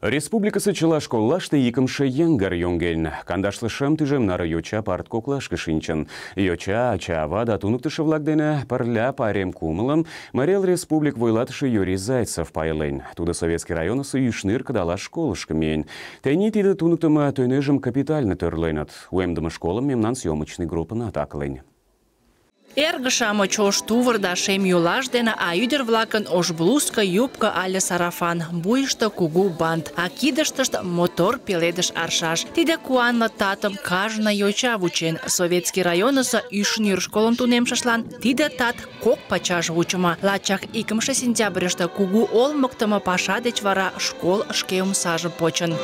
Республикасы чыла школлашты икымшы еңгір йонгелін. Кандашлы шым түжім нары йоча парт коклашкы шинчын. Йоча, ача, вада тунуктышы влагдене парля парем кумылым Марел Республик войлатышы Юрий Зайцев пайлын. Туда Советский районысы юшныр кадала школышкы мен. Тәйні тиді тунуктыма төнежім капитальны төрлейнат. Уэмдымы школым мемнан съемочный группына атақылын. Эргышамыч ош тувыр да шем юлаш дене, а ӱдыр-влакын ош блузка, юбка але сарафан, буйышто кугу бант, а кидыштышт мотор пеледыш аршаш. Тиде куанле татым кажне йоча вучен. Советский районысо ӱшнӱр школым тунемшышлан тиде тат кок пачаш вучымо. Лачак икымше сентябрьыште кугу олмыктымо паша деч вара школ шке омсажым почын.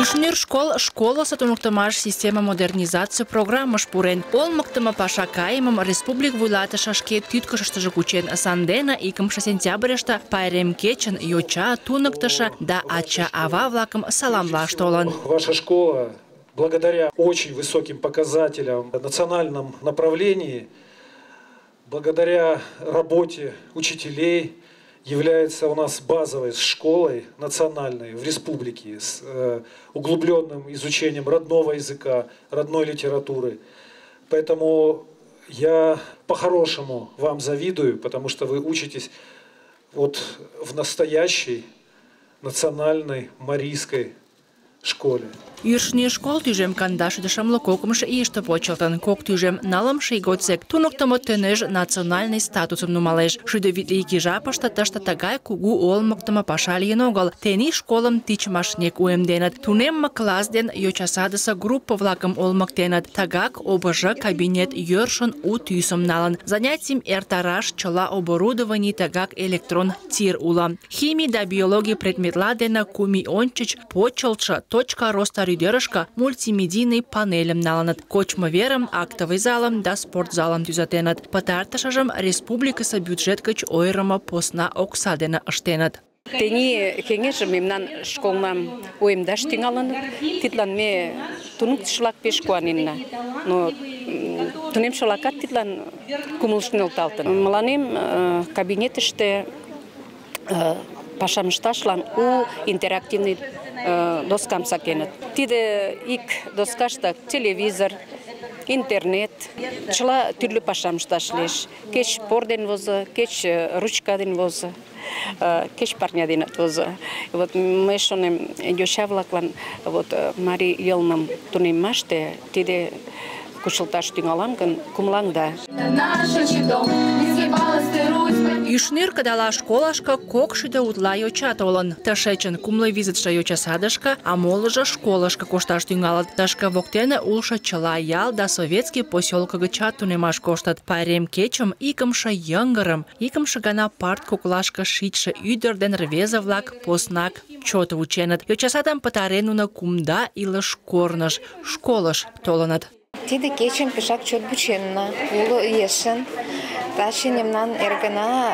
Ишнер школ школасы туныктымаш система модернизация программыш пурен. Олмыктымо паша кайымым республик вуйлатыше шке тӱткышыштыжӧ кучен. Сандена икымше сентябрьыште пайрем кечын йоча, туныктышо да ача-ава-влакым саламлаш толын. Ваша школа благодаря очень высоким показателям в национальном направлении, благодаря работе учителей, является у нас базовой школой национальной в республике с э, углубленным изучением родного языка, родной литературы. Поэтому я по-хорошему вам завидую, потому что вы учитесь вот в настоящей национальной марийской школе. Юршни школ тӱжем кандашыдышымлы кокымшо ийыште почылтын. Кок тӱжем нылымше ий годсек туныктымо национальный статусым нумалеш. Шӱдӧ витле ик ий жапыште тыште тыгай кугу олмыктымо паша лийын огыл. Тений школым тичмашнек уэмденыт. Тунемме класс ден йочасадысе группа-влакым олмыктеныт. Тыгак ОБЖ кабинет йӧршын у тӱсым налын. Занятийым эртараш чыла оборудований тыгак электрон тир уло. Химий да биологий предметла дене кум ий ончыч почылтшо точка роста рӱдерышкӧ мультимедийный панельым налыныт. Кочмо верым, актовый залым да спортзалым тӱзатеныт. Пытартышыжым республикысе бюджет гыч ойырымо посна окса дене ыштеныт. Тени кеңешым мемнан школнам уэмдаш тӱҥалыныт. Тидлан ме туныктышылак пеш куаненна. Но тунемше-влакат тидлан кумылышт нӧлталтын. Мыланем кабинетыште пашам ышташлан у интерактивный доскам сакеныт. Тиде ик доскашта телевизор, интернет, чыла түрлі пашам ышташ лиеш. Кеч пор ден возо, кеч ручка ден возо, кеч парня ден возо. Вот мый шонем, йоча-влаклан вот мари йылмым тунеммаште тиде кучылташ тӱҥалам гын, кумылаҥда. Наш дом не сгибалась ты Ӱшнер кыдала школашка кок шӱдӧ утла йоча толын. Тышечын кумло визытше йочасадышке, а молыжо школышко кошташ тӱҥалыт. Тышке воктене улшо чыла ял да советский поселко гычат тунемаш коштыт. Пайрем кечым икымше йыҥгырым, икымше гана парт коклашке шичше ӱдыр ден рвезе-влак поснак чот вученыт. Йочасадым пытарен нуно кумда илыш корныш, школыш толыныт. Тиде кечым пешак чот вученна, уло ешын. Таче мемнан эргына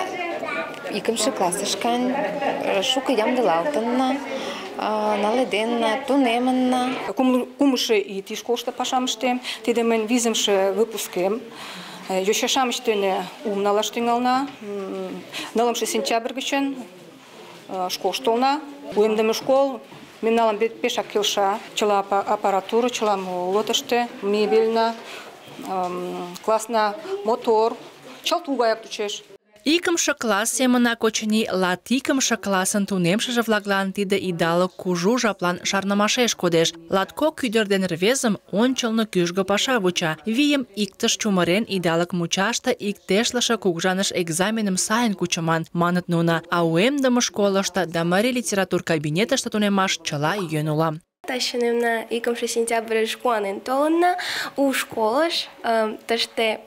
икымше классышкан шуко ямдылалтынна, наледенна, тунемынна. Кумышы и ти школышто пашам ыштем, тиде мӹнь визымшы выпускем. Йоча-шамыч дене ум налаш тӱҥална. Нылымше сентябрь гычын. Уэмдыме школ мемналан пешак келша. Чыла аппаратура, чыла тыште, мебельна, классна мотор, чылт угаяк тучеш. Икымше класс семынак очыни латикымше классын тунемшыже-влаклан тиде идалык кужу жаплан шарнымашеш кодеш. Латкок ӱдыр ден рвезым ончылно кӱжгӧ паша вуча. Вийым иктыш чумырен идалык мучаште иктешлыше кугыжаныш экзаменым сайын кучыман, маныт нуно, а уэмдыме школышто да марий литератур кабинетыште тунемаш чыла йӧн улам. Таче икымше сентябрьыш куанен толынна у школыш, тыште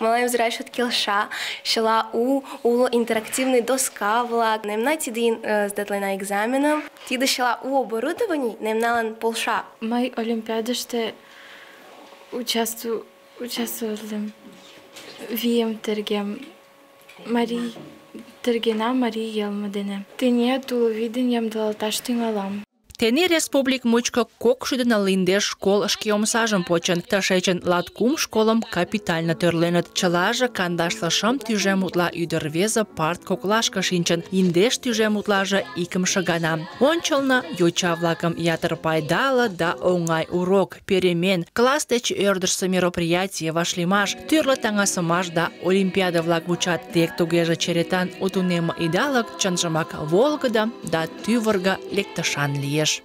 Малайм кілша, шила у уло інтерактивний доска вла, немна тідин з е, дедлена екзамена. Тіда шила у оборудовані, немналан полша. Май олімпіадиште участу участвували. Вием тергем. Марій тергена Марій Ялмадине. Ти не тулу виденням дала таш тингалам. Тени республик мучко кок шӱдӧ ныл школ шке омсажым почын, тышечын латкум школым капитально тӧрленыт. Чылаже кандашле шым тӱжем утла ӱдыр рвезе парт коклашке шинчын, индеш тӱжем утлаже икымше гана. Ончылно йоча-влакым ятыр пайдале да оҥай урок, перемен, класс деч ӧрдыжсӧ мероприятие, вашлиймаш, тӱрлӧ таҥасымаш да олимпиада-влак вучат. Тек тугеже черетан у тунемме идалык чынжымак волгыдо да тӱвыргӧ лектышан лиеш. Бангладеш.